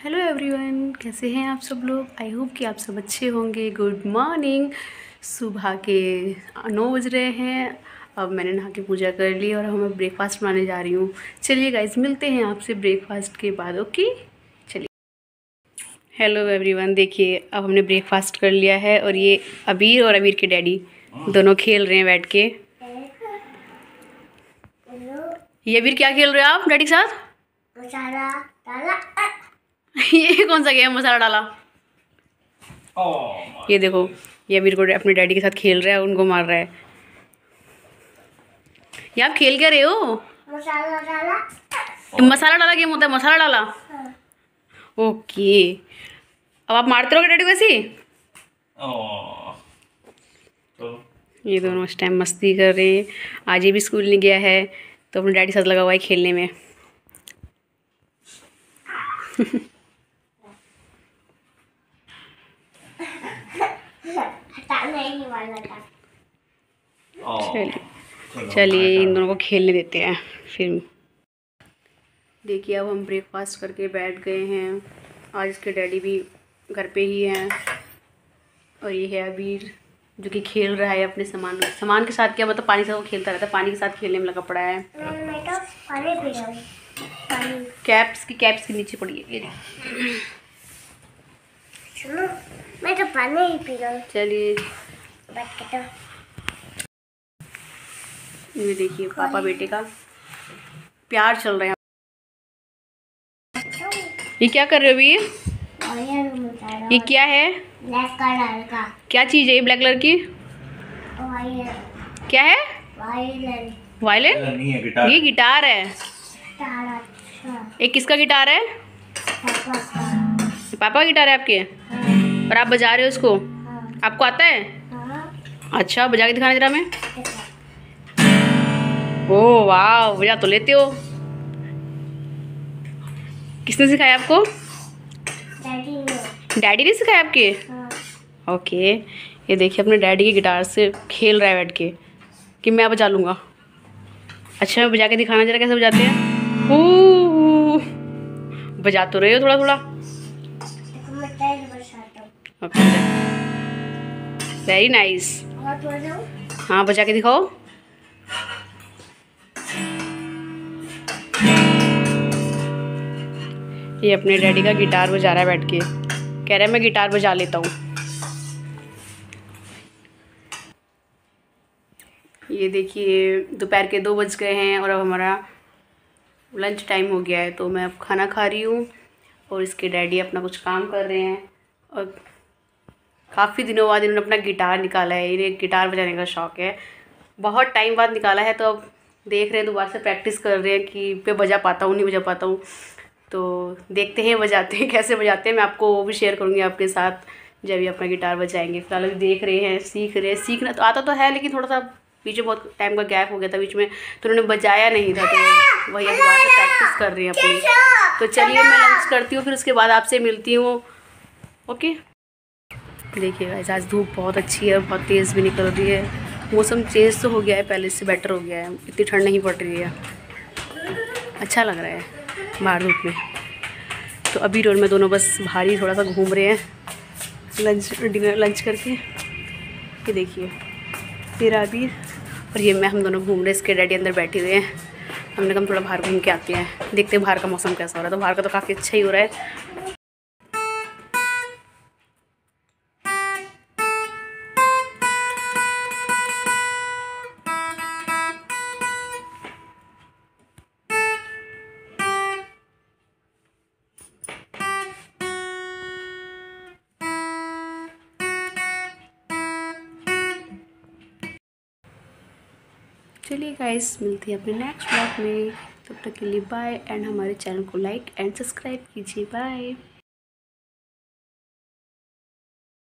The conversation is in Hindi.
हेलो एवरीवन, कैसे हैं आप सब लोग? आई होप कि आप सब अच्छे होंगे। गुड मॉर्निंग सुबह के नौ बज रहे हैं। अब मैंने नहा के पूजा कर ली और अब मैं ब्रेकफास्ट बनाने जा रही हूँ। चलिए गाइज़ मिलते हैं आपसे ब्रेकफास्ट के बाद ओके चलिए। हेलो एवरीवन देखिए, अब हमने ब्रेकफास्ट कर लिया है और ये अबीर और अबीर के डैडी दोनों खेल रहे हैं बैठ के। ये अबीर क्या खेल रहे हो आप, डैडी के साथ? ये कौन सा गेम मसाला डाला। ये देखो ये अबीर को अपने डैडी के साथ खेल रहा है उनको मार रहा है। ये आप खेल क्या रहे हो? मसाला डाला। मसाला डाला गेम होता है मसाला डाला। ओके। अब आप मारते रहोगे डैडी को ऐसे ये दोनों उस टाइम मस्ती कर रहे हैं। आज ये भी स्कूल नहीं गया है तो अपने डैडी साथ लगा हुआ है खेलने में। हटाने वाला था चलिए। चलिए इन दोनों को खेलने देते हैं फिर। देखिए अब हम ब्रेकफास्ट करके बैठ गए हैं। आज इसके डैडी भी घर पे ही हैं। और ये है अबीर जो कि खेल रहा है अपने सामान। सामान के साथ क्या मतलब पानी से वो खेलता रहता है पानी के साथ खेलने में लगा पड़ा है। मैं तो पानी पी रहा हूँ पानी। कैप्स की कैप्स के नीचे पड़ी है ये मैं तो पानी ही पी रहा हूँ। चलिए। बैठ के तो। ये देखिए पापा बेटे का प्यार चल रहा है। ये क्या कर रहे हो अभी? ये क्या है? ब्लैक कलर का। क्या चीज़ है ये ब्लैक कलर की? क्या है? वायलिन। नहीं है गिटार। ये गिटार है। अच्छा। ये किसका गिटार है? पापा का। ये पापा का गिटार है आपके? हाँ। और आप बजा रहे हो उसको? हाँ। आपको आता हाँ? अच्छा बजा के दिखाना जरा मैं ओ वाह बजा तो लेते हो। किसने सिखाया आपको? डैडी ने। डैडी ने सिखाया आपके? हाँ। ओके ये देखिए अपने डैडी के गिटार से खेल रहा है बैठ के कि मैं बजा लूँगा। अच्छा मैं बजा के दिखाना जरा कैसे बजाते हैं। हू। बजा तो रहे हो थोड़ा थोड़ा वेरी नाइस बजाऊँ हाँ बजा के दिखाओ। ये अपने डैडी का गिटार बजा रहा है बैठ के। कह रहा है, मैं गिटार बजा लेता हूँ। ये देखिए, दोपहर के दो बज गए हैं और अब हमारा लंच टाइम हो गया है तो मैं अब खाना खा रही हूँ और इसके डैडी अपना कुछ काम कर रहे हैं। और काफ़ी दिनों बाद इन्होंने अपना गिटार निकाला है, इन्हें गिटार बजाने का शौक है। बहुत टाइम बाद निकाला है तो अब देख रहे हैं, दोबारा से प्रैक्टिस कर रहे हैं कि पे बजा पाता हूँ, नहीं बजा पाता हूँ। तो देखते हैं, बजाते हैं, कैसे बजाते हैं, मैं आपको वो भी शेयर करूँगी आपके साथ, जब ये अपना गिटार बजाएँगे। फ़िलहाल अभी देख रहे हैं, सीख रहे हैं, सीखना तो आता तो है, लेकिन थोड़ा सा बीच में बहुत टाइम का गैप हो गया था बीच में तो उन्होंने बजाया नहीं था तो वही अब दोबारा से प्रैक्टिस कर रही हैं अपनी। तो चलिए, मैं लंच करती हूँ, फिर उसके बाद आपसे मिलती हूँ ओके देखिए गाइस आज धूप बहुत अच्छी है और बहुत तेज़ भी निकल रही है। मौसम चेंज तो हो गया है, पहले से बेटर हो गया है। इतनी ठंड नहीं पड़ रही है। अच्छा लग रहा है, बाहर धूप में। तो अभी रोड में दोनों बस बाहर ही थोड़ा सा घूम रहे हैं। लंच डिनर लंच करके। ये देखिए तेरा अबीर और ये मैं हम दोनों घूम रहे इसके डैडी अंदर बैठे हुए हैं। हमने कहा थोड़ा बाहर घूम के आते हैं। देखते हैं बाहर का मौसम कैसा हो रहा है। तो बाहर का तो काफ़ी अच्छा ही हो रहा है। चलिए गाइस मिलती है अपने नेक्स्ट ब्लॉग में। तब तक के लिए बाय एंड हमारे चैनल को लाइक एंड सब्सक्राइब कीजिए। बाय